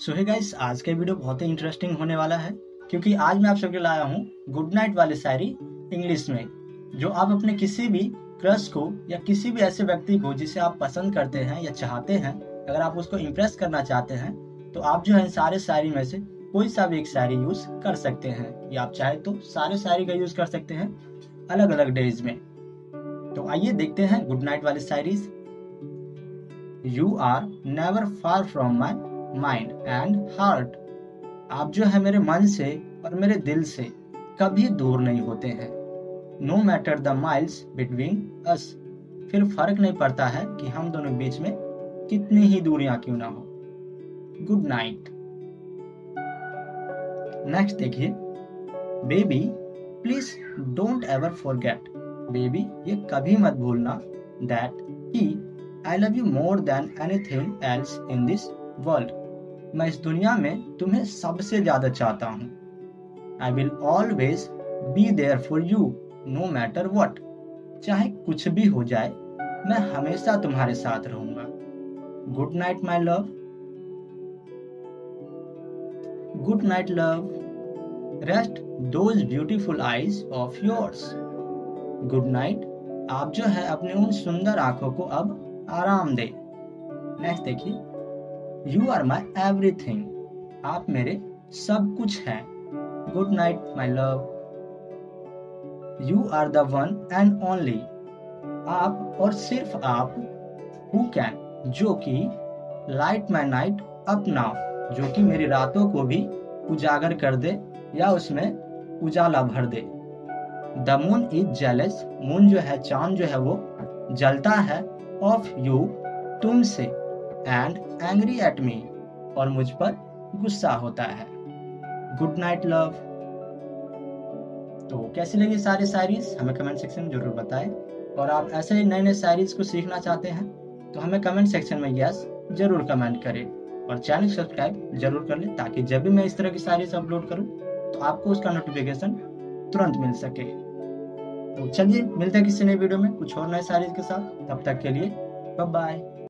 सो है गाइस आज का वीडियो बहुत ही इंटरेस्टिंग होने वाला है, क्योंकि आज मैं आप सबके लाया हूँ गुड नाइट वाली शायरी इंग्लिश में, जो आप अपने किसी भी क्रश को या किसी भी ऐसे व्यक्ति को जिसे आप पसंद करते हैं या चाहते हैं, अगर आप उसको इम्प्रेस करना चाहते हैं तो आप जो है सारे शायरी में से कोई सा भी एक शायरी यूज़ कर सकते हैं, या आप चाहे तो सारे शायरी का यूज़ कर सकते हैं अलग अलग डेज़ में। तो आइए देखते हैं गुड नाइट वाली shayaris. You are never far from my mind and heart आप जो है मेरे मन से और मेरे दिल से कभी दूर नहीं होते हैं। No matter the miles between us फिर फ़र्क नहीं पड़ता है कि हम दोनों बीच में कितनी ही दूरियाँ क्यों ना हो। गुड नाइट नेक्स्ट देखिए। Baby please don't ever forget baby ये कभी मत भूलना that he I love you more than anything else in this world मैं इस दुनिया में तुम्हें सबसे ज़्यादा चाहता हूँ। I will always be there for you no matter what चाहे कुछ भी हो जाए, मैं हमेशा तुम्हारे साथ रहूँगा। Good night my love good night love rest those beautiful eyes of yours good night आप जो है अपने उन सुंदर आँखों को अब आराम दे। नेक्स्ट देखिए। यू आर माई एवरीथिंग आप मेरे सब कुछ हैं। Good night my love you are the one and only आप और सिर्फ़ आप हु कैन जो कि light my night up now जो कि मेरी रातों को भी उजागर कर दे या उसमें उजाला भर दे। The moon is jealous moon जो है, चाँद जो है, वो जलता है ऑफ़ यू तुमसे। एंड एंग्री एट मी और मुझ पर गुस्सा होता है। गुड नाइट लव तो कैसी लगी सारी शायरीज हमें कमेंट सेक्शन में ज़रूर बताएँ। और आप ऐसे ही नए नए शायरीज को सीखना चाहते हैं तो हमें कमेंट सेक्शन में यस ज़रूर कमेंट करें। और चैनल सब्सक्राइब ज़रूर कर लें, ताकि जब भी मैं इस तरह की शायरीज अपलोड करूँ तो आपको उसका नोटिफिकेशन तुरंत मिल सके। तो चलिए, मिलते हैं किसी नए वीडियो में कुछ और नए शायरीज के साथ। तब तक के लिए बाय